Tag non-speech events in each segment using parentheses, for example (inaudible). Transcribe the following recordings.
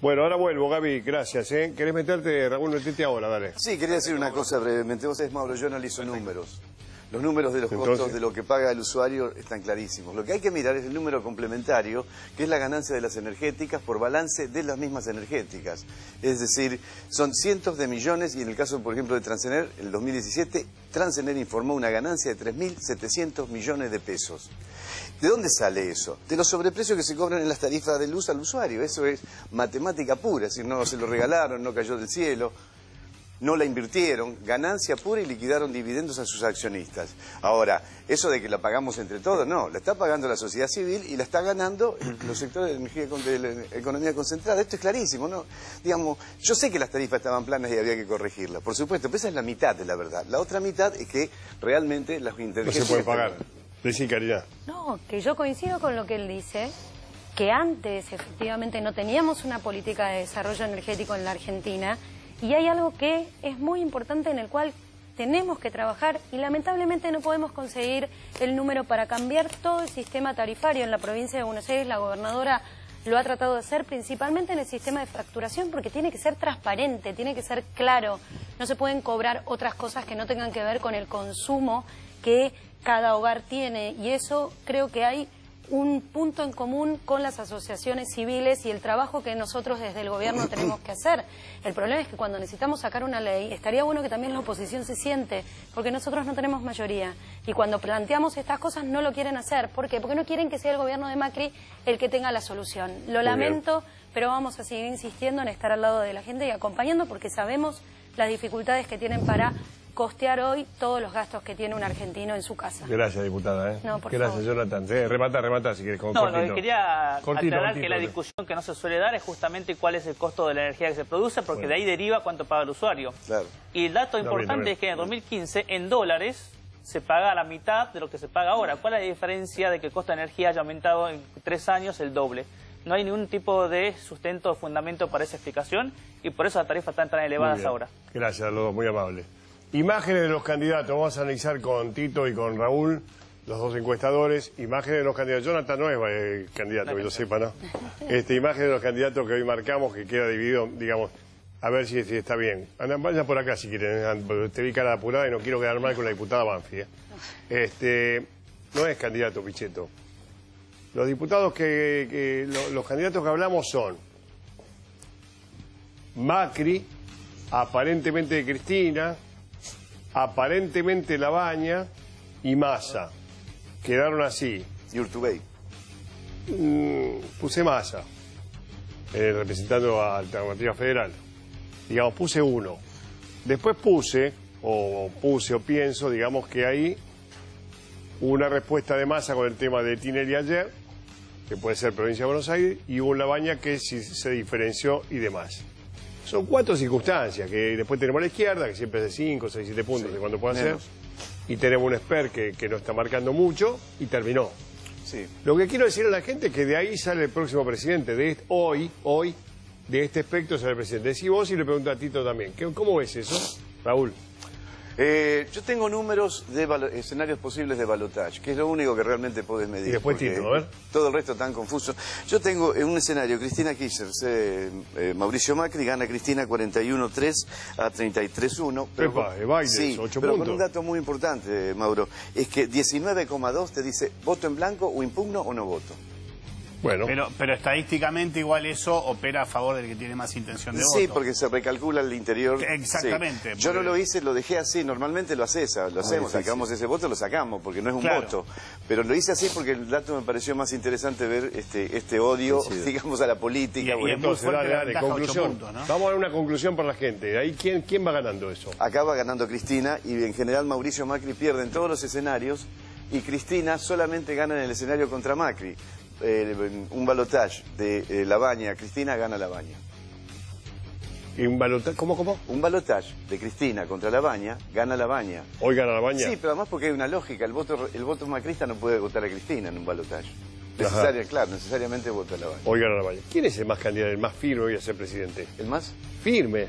Bueno, ahora vuelvo, Gaby, gracias. ¿eh? ¿Querés meterte, Raúl, metete ahora, dale. Sí, quería decir una cosa brevemente. Vos sabés, Mauro, yo analizo números. Los números de los costos de lo que paga el usuario están clarísimos. Lo que hay que mirar es el número complementario, que es la ganancia de las energéticas por balance de las mismas energéticas. Es decir, son cientos de millones y en el caso, por ejemplo, de Transener, en el 2017, Transener informó una ganancia de 3.700 millones de pesos. ¿De dónde sale eso? De los sobreprecios que se cobran en las tarifas de luz al usuario. Eso es matemática pura, es decir, no se lo regalaron, no cayó del cielo no la invirtieron, ganancia pura y liquidaron dividendos a sus accionistas. Ahora, eso de que la pagamos entre todos, no, la está pagando la sociedad civil y la está ganando los sectores de, energía, de la economía concentrada. Esto es clarísimo, ¿no? Digamos, yo sé que las tarifas estaban planas y había que corregirlas, por supuesto, pero esa es la mitad de la verdad. La otra mitad es que realmente las intereses... No se puede pagar. Caridad. No, que yo coincido con lo que él dice, que antes efectivamente no teníamos una política de desarrollo energético en la Argentina y hay algo que es muy importante en el cual tenemos que trabajar y lamentablemente no podemos conseguir el número para cambiar todo el sistema tarifario en la provincia de Buenos Aires. La gobernadora lo ha tratado de hacer principalmente en el sistema de facturación porque tiene que ser transparente, tiene que ser claro. No se pueden cobrar otras cosas que no tengan que ver con el consumo que cada hogar tiene y eso creo que hay un punto en común con las asociaciones civiles y el trabajo que nosotros desde el gobierno (coughs) tenemos que hacer. El problema es que cuando necesitamos sacar una ley, estaría bueno que también la oposición se siente, porque nosotros no tenemos mayoría. Y cuando planteamos estas cosas no lo quieren hacer. ¿Por qué? Porque no quieren que sea el gobierno de Macri el que tenga la solución. Lo lamento, pero vamos a seguir insistiendo en estar al lado de la gente y acompañando porque sabemos las dificultades que tienen para costear hoy todos los gastos que tiene un argentino en su casa. Gracias, diputada. ¿eh? Gracias, Jonathan. remata, remata, si quieres. Con no, lo que quería aclarar que la discusión que no se suele dar es justamente cuál es el costo de la energía que se produce, porque de ahí deriva cuánto paga el usuario. Claro. Y el dato importante es que en 2015, en dólares, se paga la mitad de lo que se paga ahora. ¿Cuál es la diferencia de que el costo de energía haya aumentado en tres años el doble? No hay ningún tipo de sustento o fundamento para esa explicación y por eso las tarifas están tan elevadas ahora. Gracias, Lodo, muy amable. Imágenes de los candidatos, vamos a analizar con Tito y con Raúl, los dos encuestadores, imágenes de los candidatos. Jonathan no es eh, candidato, que lo sepa, ¿no? Este, imágenes de los candidatos que hoy marcamos, que queda dividido, digamos, a ver si, está bien. vayan por acá si quieren, te vi cara apurada y no quiero quedar mal con la diputada Banfi. ¿eh? Este, no es candidato Pichetto. Los diputados que, los candidatos que hablamos son Macri, aparentemente de Cristina, aparentemente Labaña y Massa. Quedaron así. ¿Y Urtubey? Mm, puse Massa, eh, representando a Alternativa Federal. Digamos, puse uno. Después puse, o puse o pienso, digamos que hay una respuesta de Massa con el tema de Tinelli ayer, que puede ser provincia de Buenos Aires, y un Labaña que sí se diferenció y demás. Son cuatro circunstancias, que después tenemos la izquierda, que siempre es de 5, 6, 7 puntos de cuando puede ser. Y tenemos un expert que, que no está marcando mucho y terminó. Sí. Lo que quiero decir a la gente es que de ahí sale el próximo presidente, de hoy, hoy, de este espectro sale el presidente. Decí vos y le pregunto a Tito también. ¿Cómo ves eso, Raúl? Eh, yo tengo números de escenarios posibles de balotage, que es lo único que realmente podés medir. Y después a ver. Todo el resto tan confuso. Yo tengo en un escenario, Cristina Kirchner, eh, Mauricio Macri, gana Cristina 41-3 a 33-1. Pero, con, sí, pero con un dato muy importante, Mauro, es que 19,2 te dice voto en blanco o impugno o no voto. Bueno. Pero, pero estadísticamente igual eso opera a favor del que tiene más intención de voto. Sí, porque se recalcula el interior. Exactamente. Yo no lo hice, lo dejé así. Normalmente lo haces, lo hacemos, sacamos ese voto, lo sacamos, porque no es un voto. Pero lo hice así porque el dato me pareció más interesante ver este, este odio, (laughs) digamos, a la política. Y, entonces, dale, dale, conclusión. Vamos a dar una conclusión para la gente. Ahí, ¿quién, ¿Quién va ganando eso? Acaba ganando Cristina y en general Mauricio Macri pierde en todos los escenarios y Cristina solamente gana en el escenario contra Macri. Eh, un balotaje de eh, Labaña, Cristina gana Labaña. ¿Y un balotaje? ¿Cómo, cómo? Un balotaje de Cristina contra Labaña, gana Labaña. ¿Hoy gana Labaña? Sí, pero además porque hay una lógica. El voto, el voto macrista no puede votar a Cristina en un balotaje. Necesaria, claro, necesariamente vota Labaña. Hoy gana Labaña. ¿Quién es el más candidato, el más firme hoy a ser presidente? ¿El más? Firme.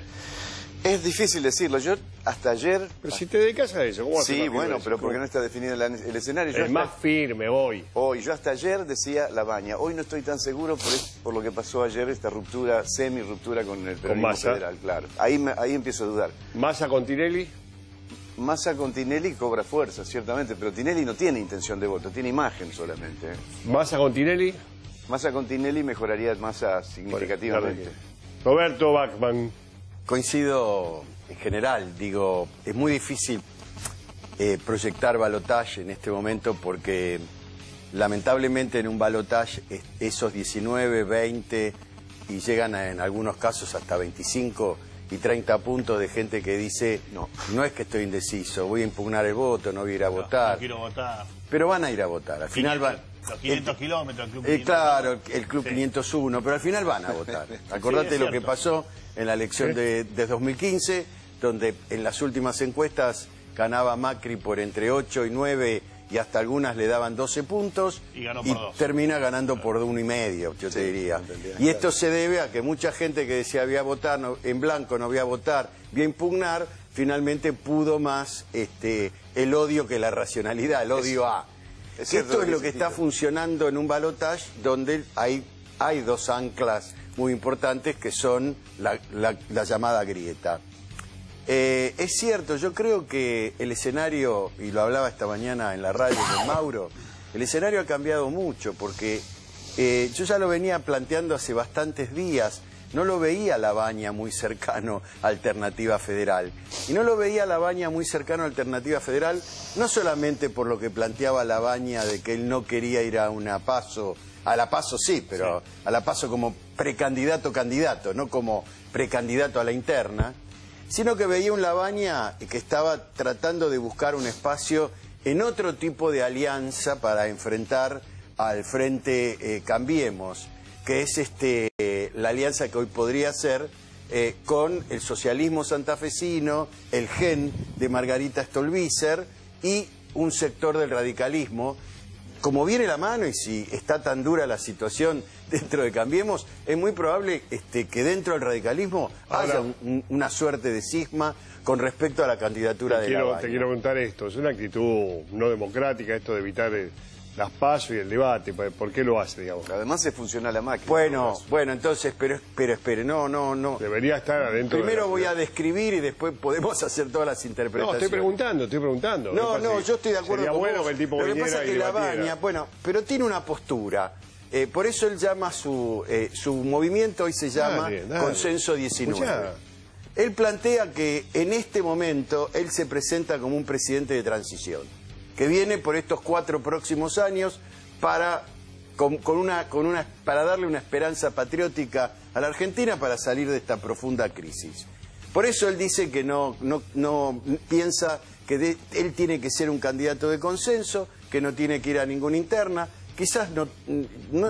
Es difícil decirlo. Yo hasta ayer... Pero si te dedicas a eso, ¿cómo Sí, bueno, pero porque no está definido el, escenario. es más firme hoy. Hoy, yo hasta ayer decía la baña. Hoy no estoy tan seguro por, lo que pasó ayer, esta ruptura, semi-ruptura con el peronismo federal, claro. Ahí, ahí empiezo a dudar. ¿Massa con Tinelli? Massa con Tinelli cobra fuerza, ciertamente, pero Tinelli no tiene intención de voto, tiene imagen solamente. ¿eh? ¿Massa con Tinelli? Massa con Tinelli mejoraría Massa significativamente. Roberto Bachman. Coincido en general, digo, es muy difícil eh, proyectar balotaje en este momento porque lamentablemente en un balotaje esos 19, 20 y llegan en algunos casos hasta 25 y 30 puntos de gente que dice, no, no es que estoy indeciso, voy a impugnar el voto, no voy a ir a votar. No quiero votar. Pero van a ir a votar, al final van... Los 500 kilómetros, el Club 501. Eh, claro, el Club 501, pero al final van a votar. (laughs) Acordate lo que pasó en la elección de, 2015, donde en las últimas encuestas ganaba Macri por entre 8 y 9 y hasta algunas le daban 12 puntos y, termina ganando por uno y medio, yo te diría. Y esto se debe a que mucha gente que decía voy a votar en blanco, no voy a votar, voy a impugnar, finalmente pudo más este, el odio que la racionalidad, el odio a. esto es lo que está funcionando en un balotage donde hay, hay dos anclas muy importantes que son la, llamada grieta. Eh, es cierto, yo creo que el escenario, y lo hablaba esta mañana en la radio con Mauro, el escenario ha cambiado mucho porque eh, yo ya lo venía planteando hace bastantes días, no lo veía la baña muy cercano a Alternativa Federal. Y no lo veía la baña muy cercano a Alternativa Federal, no solamente por lo que planteaba la baña de que él no quería ir a una paso a la paso sí, pero a la paso como precandidato candidato, no como precandidato a la interna, sino que veía un Labaña que estaba tratando de buscar un espacio en otro tipo de alianza para enfrentar al Frente eh, Cambiemos, que es este, la alianza que hoy podría ser eh, con el socialismo santafesino, el gen de Margarita Stolbizer y un sector del radicalismo. Como viene la mano y si está tan dura la situación (laughs) dentro de Cambiemos, es muy probable este, que dentro del radicalismo haya una suerte de cisma con respecto a la candidatura de quiero, Te quiero contar esto, es una actitud no democrática esto de evitar las pasos y el debate. ¿Por qué lo hace, digamos? Además se funciona la máquina. Bueno, bueno, entonces, pero, pero espere, no, no, no. Debería estar adentro Primero voy a describir y después podemos hacer todas las interpretaciones. No, estoy preguntando, estoy preguntando. No, no, yo estoy de acuerdo sería con bueno que el tipo Lo que pasa es que la baña, bueno, pero tiene una postura. Eh, por eso él llama su, eh, su movimiento, hoy se llama Consenso 19. Él plantea que en este momento él se presenta como un presidente de transición, que viene por estos cuatro próximos años para, con, una, con una, para darle una esperanza patriótica a la Argentina para salir de esta profunda crisis. Por eso él dice que no, no, no piensa que él tiene que ser un candidato de consenso, que no tiene que ir a ninguna interna, quizás no...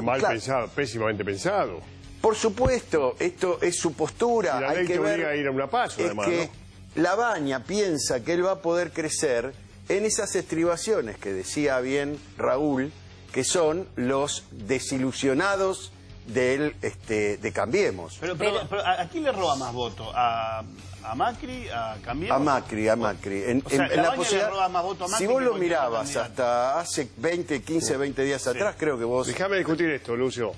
Mal pensado, pésimamente pensado. Por supuesto, esto es su postura. hay que ver, a ir a una paso, es que la baña piensa que él va a poder crecer en esas estribaciones que decía bien Raúl, que son los desilusionados del, este, de Cambiemos. Pero, ¿a quién le roba más voto? ¿A, Macri? ¿A Cambiemos? A Macri, a Macri. En, la, posibilidad, roba más voto a Macri si vos lo mirabas hasta hace 20, 15, 20 días atrás, creo que vos... Déjame discutir esto, Lucio.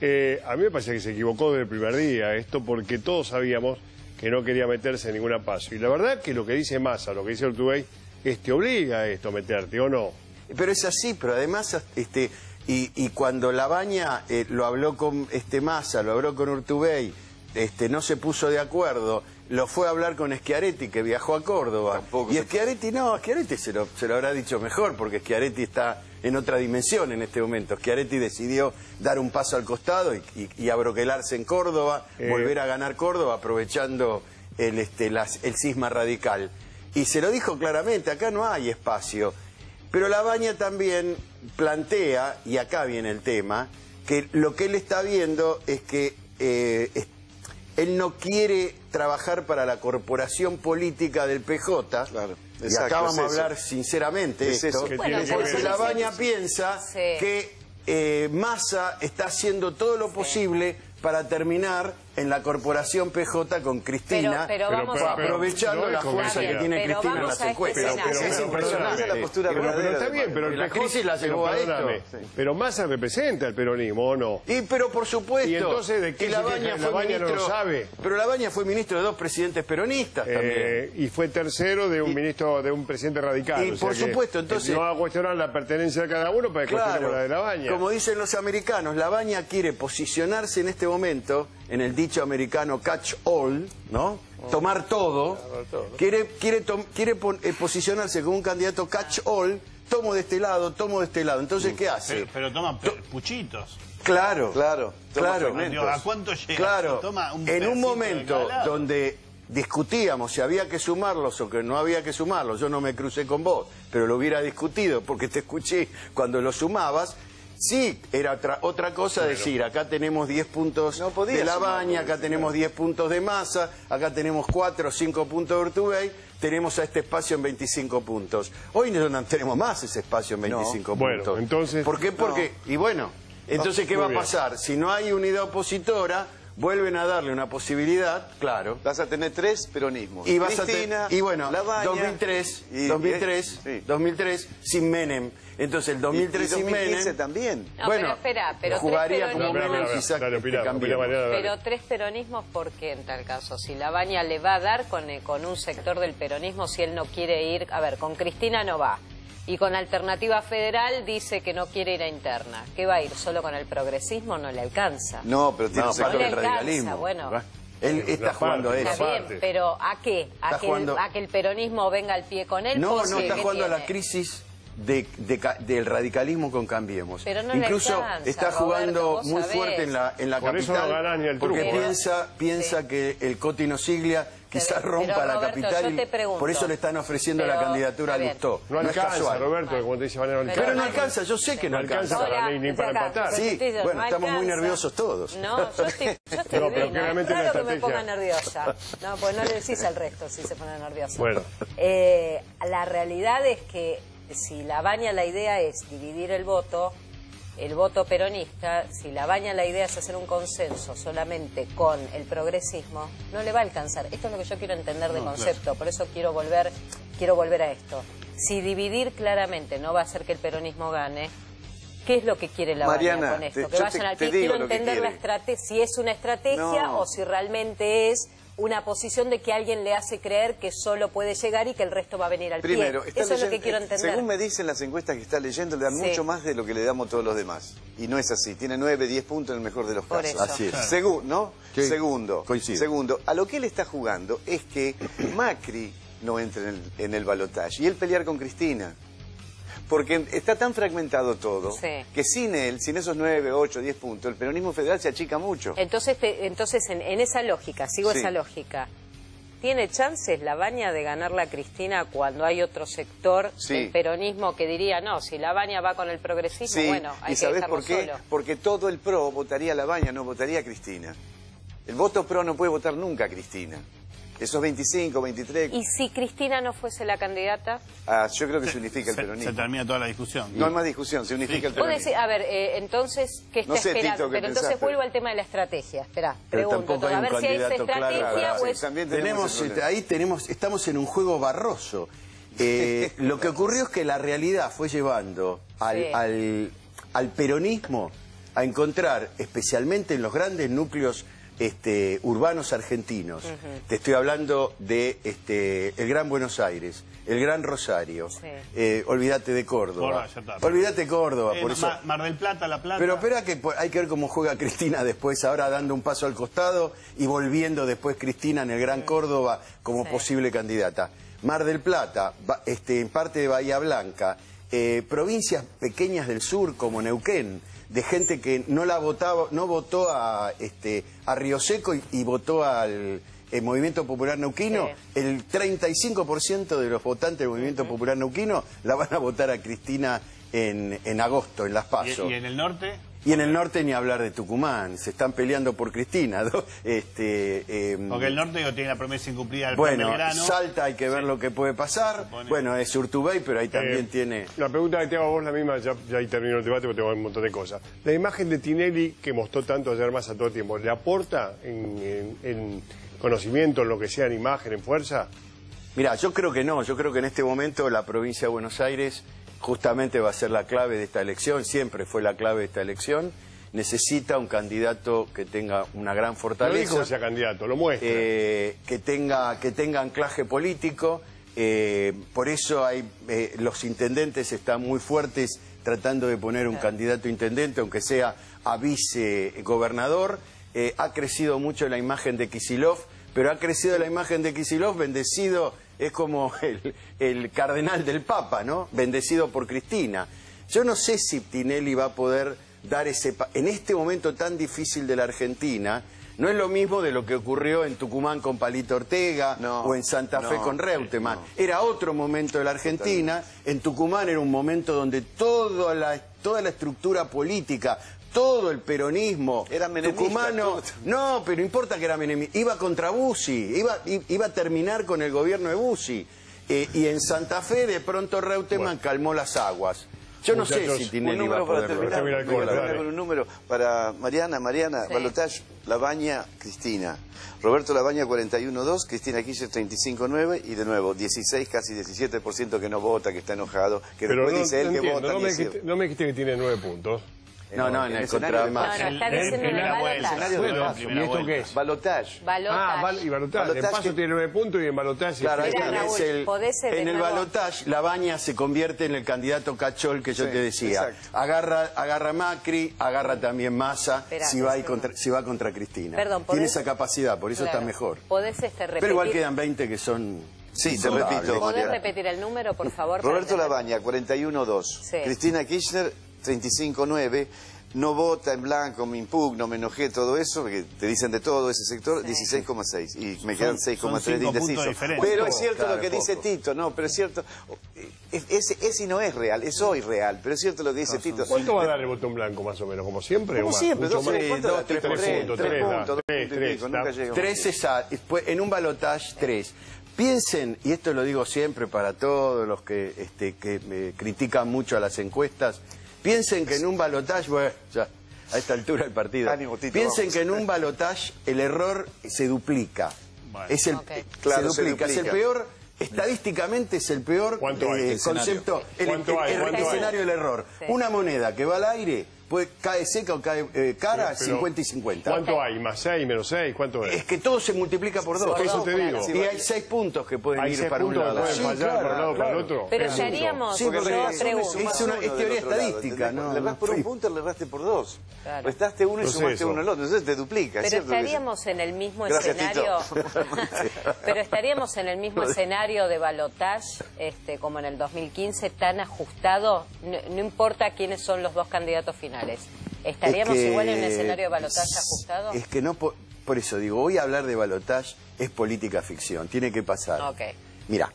Eh, a mí me parece que se equivocó desde el primer día esto porque todos sabíamos que no quería meterse en ninguna paso. Y la verdad que lo que dice Massa, lo que dice Ortubey, es te obliga a esto a meterte, ¿o no? Pero es así, pero además, este, y, cuando Labaña eh, lo habló con este Massa, lo habló con Urtubey, este, no se puso de acuerdo, lo fue a hablar con Schiaretti, que viajó a Córdoba. y Schiaretti, no, Schiaretti se lo, se lo habrá dicho mejor, porque Schiaretti está en otra dimensión en este momento. Schiaretti decidió dar un paso al costado y, abroquelarse en Córdoba, eh. volver a ganar Córdoba, aprovechando el, este, el cisma radical. Y se lo dijo claramente, acá no hay espacio. Pero la baña también plantea, y acá viene el tema, que lo que él está viendo es que eh, él no quiere trabajar para la corporación política del PJ. Claro. y acá vamos a hablar sinceramente esto, porque la baña piensa que eh, Massa está haciendo todo lo posible para terminar en la corporación PJ con Cristina, pero, vamos aprovechando la fuerza que tiene Cristina en las encuestas. es impresionante la postura pero, está bien, pero la crisis la llevó a esto. Pero Massa representa el peronismo, ¿o no? Y pero por supuesto. Y entonces de qué la Baña fue ministro, no lo sabe. Pero la Baña fue ministro de dos presidentes peronistas eh, también. Y fue tercero de un ministro de un presidente radical. Y por supuesto, entonces no va a cuestionar la pertenencia de cada uno para que claro, la de la Baña. Como dicen los americanos, la Baña quiere posicionarse en este momento en el dicho americano catch all, ¿no? Tomar todo. Quiere, quiere, quiere eh, posicionarse como un candidato catch all, tomo de este lado, tomo de este lado. Entonces, ¿qué hace? Pero, toma puchitos. Claro, claro, claro. ¿A cuánto llega? Claro, en un momento donde discutíamos si había que sumarlos o que no había que sumarlos, yo no me crucé con vos, pero lo hubiera discutido porque te escuché cuando lo sumabas, Sí, era otra, otra cosa decir, acá tenemos 10 puntos de la baña, acá tenemos 10 puntos de masa, acá tenemos 4 o 5 puntos de Urtubey, tenemos a este espacio en 25 puntos. Hoy no tenemos más ese espacio en 25 puntos. entonces... ¿Por qué? Porque, y bueno, entonces, ¿qué va a pasar? Si no hay unidad opositora, vuelven a darle una posibilidad, claro. Vas a tener tres peronismos. Y, vas a y bueno, 2003, 2003, 2003, sin Menem. Entonces el 2003 sin Menem... también. bueno, pero espera, pero jugaría como Menem quizás Pero tres peronismos, ¿por qué en tal caso? Si la baña le va a dar con, eh, con un sector del peronismo, si él no quiere ir... A ver, con Cristina no va. Y con Alternativa Federal dice que no quiere ir a interna. ¿Qué va a ir? ¿Solo con el progresismo? No le alcanza. No, pero tiene no, sector del radicalismo. Bueno. Él está jugando a eso. Está bien, pero ¿a qué? ¿A, que el, ¿A que el peronismo venga al pie con él? No, no, está jugando a la crisis de, del radicalismo con Cambiemos. Pero no Incluso alcanza, está jugando muy fuerte en la, en la Por capital. Eso no ni el porque piensa, piensa que el Cotino Siglia quizás rompa la capital y por eso le están ofreciendo la candidatura a Lustó. No, no alcanza, Roberto, como te dice Valero, Pero no alcanza, yo sé que no, alcanza. para, ni, para empatar. Sí, bueno, estamos muy nerviosos todos. No, yo estoy, yo estoy (laughs) no, pero claramente claro que me ponga nerviosa. No, pues no le decís al resto si se pone nerviosa. Bueno. Eh, la realidad es que si la baña la idea es dividir el voto, el voto peronista, si la baña la idea es hacer un consenso solamente con el progresismo, no le va a alcanzar. Esto es lo que yo quiero entender de concepto, por eso quiero volver, quiero volver a esto. Si dividir claramente no va a hacer que el peronismo gane, ¿Qué es lo que quiere la baña con esto? que vayan al pie. Quiero entender la estrategia, si es una estrategia o si realmente es una posición de que alguien le hace creer que solo puede llegar y que el resto va a venir al Primero, pie. Eso es lo que quiero entender. Según me dicen las encuestas que está leyendo, le dan mucho más de lo que le damos todos los demás. Y no es así. Tiene 9, 10 puntos en el mejor de los casos. Así es. ¿no? Segundo, segundo, a lo que él está jugando es que Macri no entre en el, en el balotaje y él pelear con Cristina. Porque está tan fragmentado todo que sin él, sin esos 9, 8, 10 puntos, el peronismo federal se achica mucho. Entonces, entonces en, esa lógica, sigo esa lógica, ¿tiene chances la baña de ganar la Cristina cuando hay otro sector del peronismo que diría, no, si la baña va con el progresismo, bueno, hay ¿Y sabes por qué? Porque todo el PRO votaría la baña, no votaría a Cristina. El voto PRO no puede votar nunca a Cristina. Esos 25, 23... ¿Y si Cristina no fuese la candidata? Ah, yo creo que se, unifica el peronismo. Se termina toda la discusión. No hay más discusión, se unifica el peronismo. a ver, eh, entonces, ¿qué está esperando? Pero entonces vuelvo al tema de la estrategia. Espera, pregunto. a ver si hay estrategia o es... tenemos, ahí tenemos, estamos en un juego barroso. (laughs) Eh, lo que ocurrió es que la realidad fue llevando al, al, al peronismo a encontrar, especialmente en los grandes núcleos este, urbanos argentinos. Te estoy hablando de este, el Gran Buenos Aires, el Gran Rosario. Eh, olvídate de Córdoba. olvídate de Córdoba, eh, por eso. Mar del Plata, La Plata. Pero espera que hay que ver cómo juega (laughs) Cristina después, ahora dando un paso al costado y volviendo después Cristina en el Gran Córdoba como posible candidata. Mar del Plata, este, en parte de Bahía Blanca, eh, provincias pequeñas del sur como Neuquén, de gente que no la votaba, no votó a este a Río Seco y, votó al Movimiento Popular Neuquino, el 35% de los votantes del Movimiento Popular Neuquino la van a votar a Cristina en, en agosto, en Las Pasos. ¿Y, en el norte? Y en el norte ni hablar de Tucumán, se están peleando por Cristina. (laughs) este, em, Porque el norte tiene la promesa incumplida del Bueno, Salta hay que ver lo que puede pasar. Bueno, es Urtubey, pero ahí también eh, tiene... La pregunta que te hago a vos la misma, ya, ya ahí terminó el debate porque tengo un montón de cosas. La imagen de Tinelli que mostró tanto ayer más a todo tiempo, ¿le aporta en, conocimiento, en lo que sea, en imagen, en fuerza? Mira, yo creo que no, yo creo que en este momento la provincia de Buenos Aires justamente va a ser la clave de esta elección, siempre fue la clave de esta elección. Necesita un candidato que tenga una gran fortaleza. No dijo que sea candidato, lo muestra. Eh, que, tenga, que tenga anclaje político. Eh, por eso hay, eh, los intendentes están muy fuertes tratando de poner un candidato intendente, aunque sea a vicegobernador. ha crecido mucho la imagen de Kisilov, pero ha crecido la imagen de Kisilov bendecido es como (laughs) el, cardenal del Papa, ¿no? Bendecido por Cristina. Yo no sé si Tinelli va a poder dar ese... En este momento tan difícil de la Argentina, no es lo mismo de lo que ocurrió en Tucumán con Palito Ortega o en Santa Fe con Reutemann. Era otro momento de la Argentina. En Tucumán era un momento donde toda la, toda la estructura política, todo el peronismo era tucumano. No, pero importa que era menemista. Iba contra Bussi, iba, iba a terminar con el gobierno de Bussi. Eh, y en Santa Fe de pronto Reutemann calmó las aguas. Yo no sé si tiene un número para terminar, con un número para Mariana, Mariana, sí. Balotage, Labaña, Cristina. Roberto Labaña 41.2, Cristina Kirchner 35.9 y de nuevo 16, casi 17% que no vota, que está enojado, que después dice él que vota. No me, dijiste, no me dijiste que tiene 9 puntos. No, no, en el contramás. No, no, está diciendo en el balotaje. ¿Y esto qué es? Balotage. Ah, y balotage. En paso tiene nueve puntos y en balotage... Claro, es el, en el balotage la baña se convierte en el candidato cachol que yo te decía. Agarra, agarra Macri, agarra también Massa, si va, contra, si va contra Cristina. Perdón, Tiene esa capacidad, por eso está mejor. Podés este, repetir... Pero igual quedan 20 que son... Sí, te repito. ¿Podés repetir el número, por favor? Roberto Labaña, 41-2. Sí. Cristina Kirchner, 35.9, no vota en blanco, me impugno, me enojé, todo eso, porque te dicen de todo ese sector, 16,6. Y me quedan 6,3 de indeciso. Pero es cierto lo que dice Tito, no, pero es cierto, ese, ese no es real, es hoy real, pero es cierto lo que dice Tito. ¿Cuánto va a dar el voto en blanco más o menos? ¿Como siempre? Como siempre, dos, tres, tres, puntos, tres, tres, es en un balotage, tres. Piensen, y esto lo digo siempre para todos los que, este, que me critican mucho a las encuestas, Piensen que en un balotaje, bueno, ya, a esta altura del partido, piensen que en un balotaje el error se duplica. Es el, se, duplica. Es el peor, estadísticamente es el peor eh, concepto, el, escenario del error. Una moneda que va al aire cae seca o cae eh, cara, 50 y 50. ¿Cuánto hay? ¿Más 6, menos 6? ¿Cuánto es? Es que todo se multiplica por 2. Por eso te digo. Y hay 6 puntos que pueden ir para un lado. Sí, fallar por un lado para el otro. Pero estaríamos, sí, porque yo pregunto. Es, una, es teoría estadística, ¿no? Le das por un punto, le raste por dos. Restaste uno y sumaste uno al otro. Entonces te duplica. Pero estaríamos en el mismo escenario. (laughs) Pero estaríamos en el mismo (laughs) escenario de balotage, este, como en el 2015, tan ajustado. No importa quiénes son los dos candidatos finales. ¿Estaríamos igual en un escenario de balotaje ajustado? Es que no, por, eso digo, hoy hablar de balotaje es política ficción, tiene que pasar. Mira,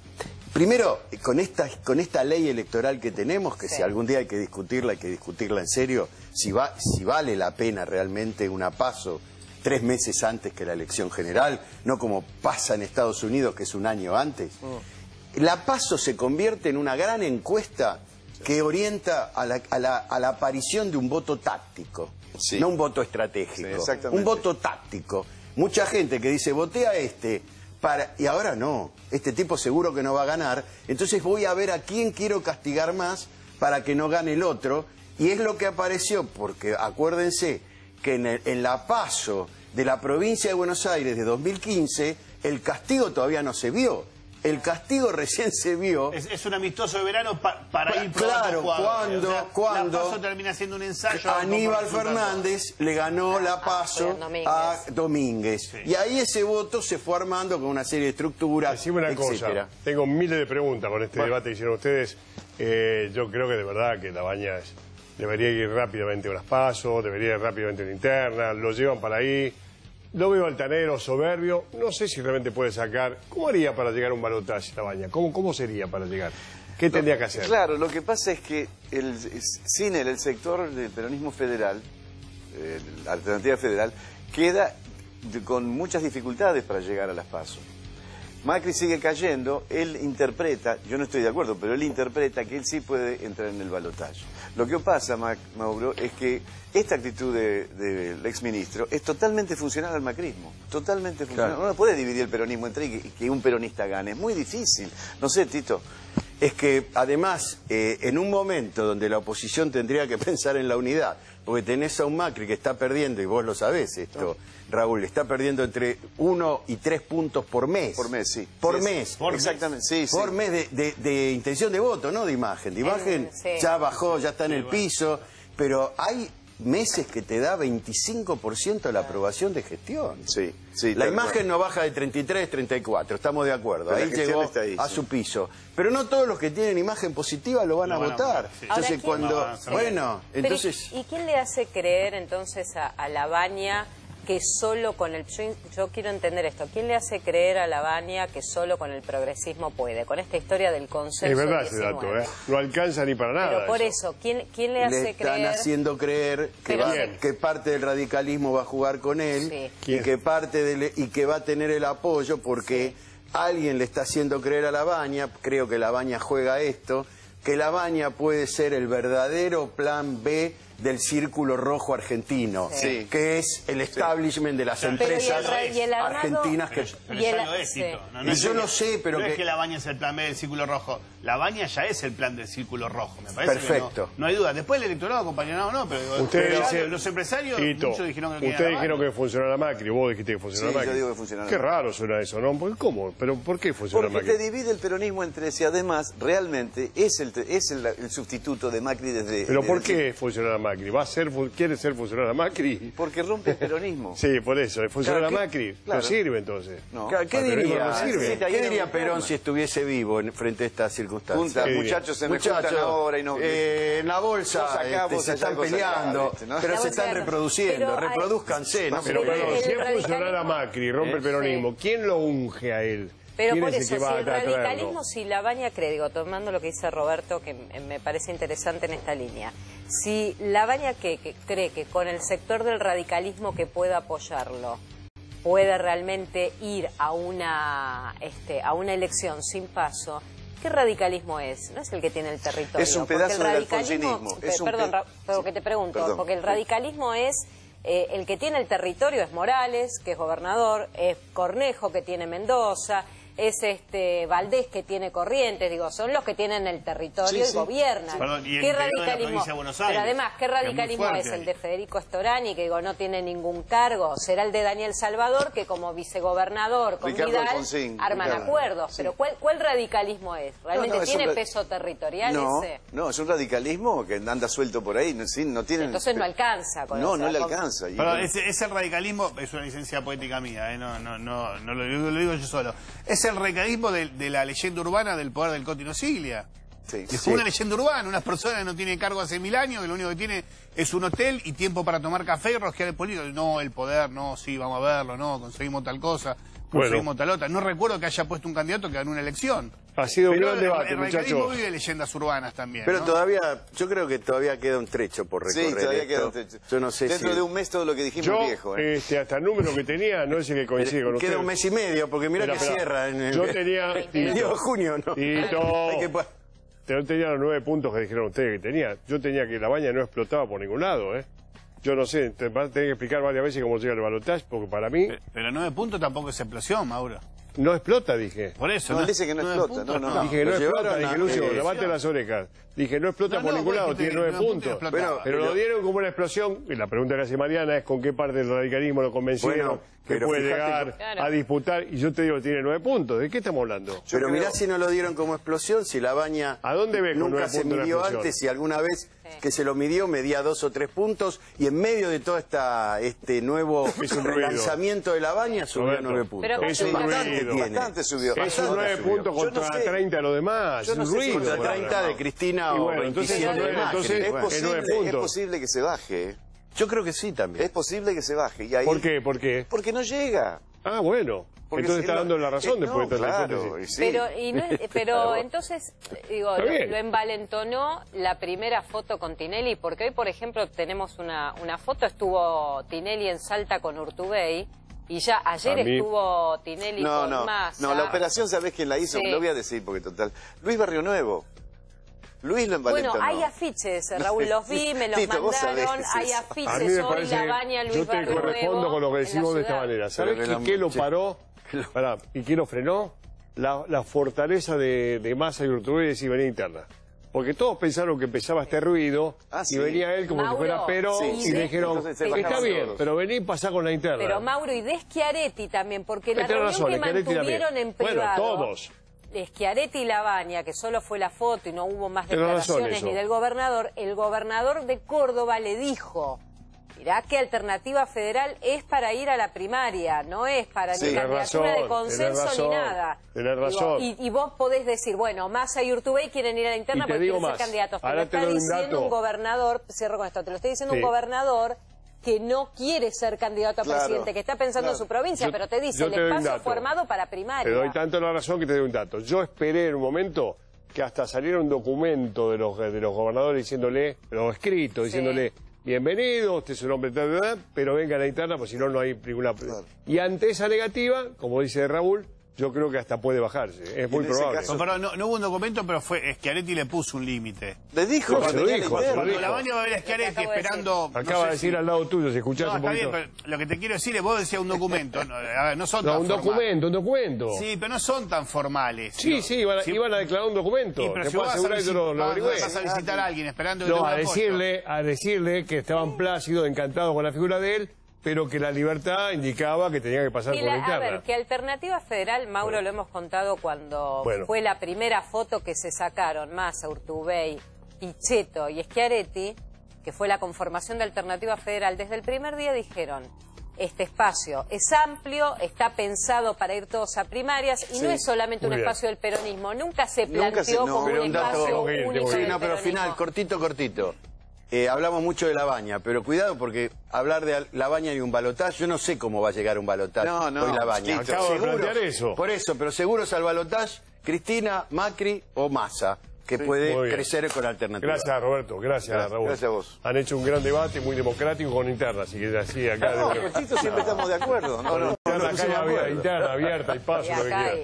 primero, con esta, con esta ley electoral que tenemos, que si algún día hay que discutirla, hay que discutirla en serio, si, va, si vale la pena realmente una paso tres meses antes que la elección general, no como pasa en Estados Unidos, que es un año antes. Mm. La paso se convierte en una gran encuesta que orienta a la, a la, a la aparición de un voto táctico, no un voto estratégico, un voto táctico. Mucha gente que dice, voté a este, para... y ahora no, este tipo seguro que no va a ganar, entonces voy a ver a quién quiero castigar más para que no gane el otro, y es lo que apareció, porque acuérdense que en, en la paso de la provincia de Buenos Aires de 2015, el castigo todavía no se vio el castigo recién se vio. Es, un amistoso de verano para ir Claro, cuando, cuando la Paso termina siendo un ensayo. Aníbal Fernández le ganó la Paso a Domínguez. Y ahí ese voto se fue armando con una serie de estructuras, Decime una cosa, tengo miles de preguntas con este debate que hicieron ustedes. Eh, yo creo que de verdad que la baña debería ir rápidamente a unas pasos, debería ir rápidamente a una interna, lo llevan para ahí. Lo veo altanero, soberbio. No sé si realmente puede sacar. ¿Cómo haría para llegar a un balotaje esta baña? ¿Cómo, ¿Cómo sería para llegar? ¿Qué tendría que hacer? Claro, lo que pasa es que el, sin el sector del peronismo federal la alternativa federal, queda con muchas dificultades para llegar a las pasos. Macri sigue cayendo, él interpreta, yo no estoy de acuerdo, pero él interpreta que él sí puede entrar en el balotaje. Lo que pasa, Mauro, es que esta actitud del exministro es totalmente funcional al macrismo, totalmente funcional. No puede dividir el peronismo entre y que, un peronista gane, es muy difícil. No sé, Tito. Es que además, eh, en un momento donde la oposición tendría que (laughs) pensar en la unidad, porque tenés a un Macri que está perdiendo, y vos lo sabés esto, Raúl, está perdiendo entre uno y tres puntos por mes. Por mes, sí. Por mes. Exactamente, sí, sí. Por mes de, intención de voto, no de imagen. De imagen ya bajó, ya está en el piso, pero hay meses que te da 25% la aprobación de gestión. Sí, sí. La imagen no baja de 33, 34, estamos de acuerdo. ahí llegó a su piso. Pero no todos los que tienen imagen positiva lo van a votar. Entonces cuando... Bueno, entonces... ¿Y quién le hace creer entonces a, a la baña que solo con el... Yo, quiero entender esto. ¿Quién le hace creer a la Baña que solo con el progresismo puede? Con esta historia del consenso Es verdad ese dato, ¿eh? No alcanza ni para nada. Pero por eso, ¿quién, ¿quién, le hace creer...? Le están haciendo creer que, parte del radicalismo va a jugar con él y, que parte del, y que va a tener el apoyo porque alguien le está haciendo creer a la Baña, creo que la Baña juega esto, que la Baña puede ser el verdadero plan B del Círculo Rojo Argentino, que es el establishment de las empresas argentinas que... y el... yo lo sé, pero... No es que la baña es el plan B del Círculo Rojo, la baña ya es el plan del Círculo Rojo, me parece Perfecto. no, hay duda. Después el electorado acompañado o no, pero, ustedes los empresarios muchos dijeron que Ustedes dijeron que funcionó la Macri, vos dijiste que funcionó la Macri. yo digo que funcionó Qué raro suena eso, ¿no? ¿Cómo? ¿Pero por qué funcionó la Macri? Porque te divide el peronismo entre sí, además, realmente es el, es el, sustituto de Macri desde... ¿Pero por qué funcionó la Macri? ¿Va a ser, ¿Quiere ser funcionario Macri? Porque rompe el peronismo. (laughs) sí, por eso. ¿Funcionario a Macri? No sirve entonces. ¿Qué, diría, ¿Qué diría Perón si estuviese vivo frente a estas circunstancias? muchachos, se me juntan ahora y no... Eh, en la bolsa este, se están peleando, pero se están reproduciendo. Reproduzcanse, ¿no? Pero, si es funcionar a Macri, rompe el peronismo, ¿quién lo unge a él? Pero por eso, si el radicalismo, si la baña cree, digo, tomando lo que dice Roberto, que me parece interesante en esta línea, si la baña que, cree que con el sector del radicalismo que pueda apoyarlo, puede realmente ir a una, este, a una elección sin paso, ¿Qué radicalismo es? No es el que tiene el territorio. Es un pedazo del alfonsinismo. perdón, pero que te pregunto, porque el radicalismo es eh, el que tiene el territorio es Morales, que es gobernador, es Cornejo, que tiene Mendoza, es este Valdés que tiene corrientes, digo, son los que tienen el territorio y gobiernan. ¿Qué radicalismo? Pero además, ¿qué radicalismo es, el de Federico Storani, que digo, no tiene ningún cargo? Será el de Daniel Salvador, que como vicegobernador con Vidal arman acuerdos. Pero ¿cuál, ¿cuál, radicalismo es? ¿Realmente tiene peso territorial ese? No, es un radicalismo que anda suelto por ahí, no, no tiene... Entonces no alcanza. Con no, no le alcanza. Pero ese, radicalismo, es una licencia poética mía, ¿eh? no, no, no, no lo, lo, digo yo solo. Es el recadismo de, la leyenda urbana del poder del Cotino Siglia. Es una leyenda urbana, una persona que no tiene cargo hace mil años, que lo único que tiene es un hotel y tiempo para tomar café y rosquear el político. No, el poder, no, sí, vamos a verlo, no, conseguimos tal cosa, conseguimos tal otra. No recuerdo que haya puesto un candidato que ganó una elección. Ha sido un gran debate, el, el vive leyendas urbanas también. Pero todavía, yo creo que todavía queda un trecho por recorrer. Sí, todavía queda un trecho. Yo no sé Dentro de un mes todo lo que dijimos viejo. ¿eh? Este, hasta el número que tenía, no sé que coincide con Queda un mes y medio, porque mira que cierra en el... Yo tenía... (laughs) el junio, ¿no? Y (laughs) todo... No tenía los nueve puntos que dijeron ustedes que tenía. Yo tenía que la baña no explotaba por ningún lado, ¿eh? Yo no sé, te vas a tener que explicar varias veces cómo llega el balotaje, porque para mí... Pero nueve puntos tampoco es explosión, Mauro. No explota, dije. Por eso. No, dice que no explota. No, no, Dije que no explota, dije, Lucio, levante las orejas. Dije, no explota por ningún lado, tiene nueve puntos. Pero, lo dieron como una explosión. Y la pregunta que hace Mariana es con qué parte del radicalismo lo convencieron que puede llegar a disputar. Y yo te digo, tiene nueve puntos. ¿De qué estamos hablando? pero mirá si no lo dieron como explosión, si la baña ¿A dónde ve nunca se midió antes y alguna vez que se lo midió medía dos o tres puntos y en medio de todo esta, este nuevo (laughs) lanzamiento de la baña subió nueve puntos. es un ruido. Bastante subió. Es un nueve puntos contra no 30 de lo demás. es un ruido. Contra 30 de Cristina o bueno, entonces, entonces es, posible, es posible que se baje. Yo creo que sí también. Es posible que se baje. Y ¿Por qué? ¿Por qué? Porque no llega. Ah, bueno. entonces está dando la razón después de claro, Pero, pero entonces, digo, lo, envalentonó la primera foto con Tinelli, porque hoy, por ejemplo, tenemos una, una foto, estuvo Tinelli en Salta con Urtubey, y ya ayer estuvo Tinelli con no, No, la operación, ¿sabés quién la hizo? Lo voy a decir porque total. Luis Barrio Nuevo. Luis lo envalentonó. Bueno, hay afiches, Raúl, los vi, me los mandaron, hay afiches, hoy la baña, Luis Yo te correspondo con lo que decimos de esta manera. ¿Sabes qué, (laughs) lo paró y qué lo frenó? La, fortaleza de, de Massa y Urtubey de si venía interna. Porque todos pensaron que empezaba este ruido ah, y venía él como si fuera pero y le dijeron, está bien, pero vení y pasá con la interna. Pero Mauro, y de Schiaretti también, porque la reunión que mantuvieron en privado... Bueno, todos. Schiaretti y Labaña, que solo fue la foto y no hubo más declaraciones ni del gobernador, el gobernador de Córdoba le dijo, mirá que Alternativa Federal es para ir a la primaria, no es para ni candidatura de consenso ni nada. razón. y, vos podés decir, bueno, Massa y Urtubey quieren ir a la interna porque quieren ser candidatos. Pero está diciendo un gobernador, cierro con esto, te lo estoy diciendo un gobernador que no quiere ser candidato a presidente, que está pensando en su provincia, pero te dice, el espacio formado para primaria. Te doy tanto la razón que te doy un dato. Yo esperé en un momento que hasta saliera un documento de los, de los gobernadores diciéndole, lo escrito, diciéndole, bienvenido, usted es un hombre, pero venga a la interna, pues si no, no hay ninguna... Y ante esa negativa, como dice Raúl, yo creo que hasta puede bajarse. Es muy probable. no, no, hubo un documento, pero fue Schiaretti le puso un límite. Le dijo. lo dijo. Cuando la baña va a ver a Schiaretti esperando... Acaba de decir al lado tuyo, si escuchás no, un poquito. Bien, pero lo que te quiero decir es, vos decías un documento. No, no son tan un documento, un documento. Sí, pero no son tan formales. Sí, sí, iban, a, declarar un documento. Sí, pero si vas, a lo, lo vas a visitar a alguien esperando que no, a decirle, a decirle que estaban plácidos, encantados con la figura de él pero que la libertad indicaba que tenía que pasar por la interna. A ver, que Alternativa Federal, Mauro, lo hemos contado cuando fue la primera foto que se sacaron, Massa, Urtubey, Pichetto y Schiaretti, que fue la conformación de Alternativa Federal, desde el primer día dijeron, este espacio es amplio, está pensado para ir todos a primarias y no es solamente un espacio del peronismo. Nunca se planteó como un, espacio único sí, no, pero final, cortito, cortito. Eh, hablamos mucho de la baña, pero cuidado porque hablar de la baña y un balotaje, yo no sé cómo va a llegar un balotaje no, no, hoy la baña. Acabo de plantear eso. Por eso, pero seguro es al balotaje Cristina, Macri o Massa que puede crecer con alternativas. Gracias, Roberto. Gracias, Raúl. Gracias a vos. Han hecho un gran debate, muy democrático con interna, así que así acá... No, siempre estamos de acuerdo. No, no, interna, interna abierta y paso, lo que quieras.